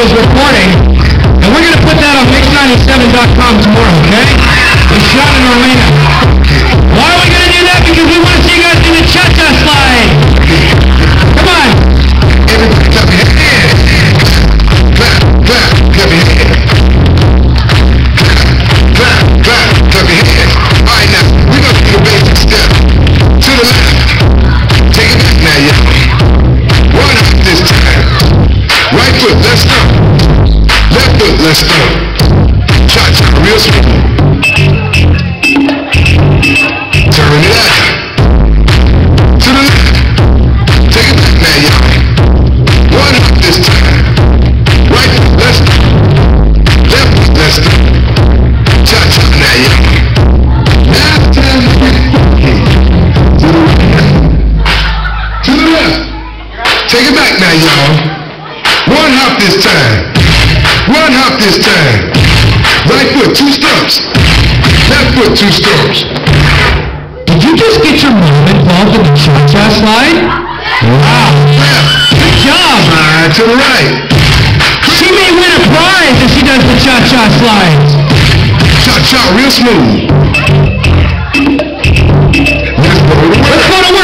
is recording, and we're going to put that on Mix97.com tomorrow, okay? Take it back now, y'all. One hop this time. One hop this time. Right foot, two stumps. Left foot, two stumps. Did you just get your mom involved in the cha-cha slide? Wow. Left. Good job. Slide to the right. She may win a prize if she does the cha-cha slides. Cha-cha real smooth. Let's go to Let's go to work,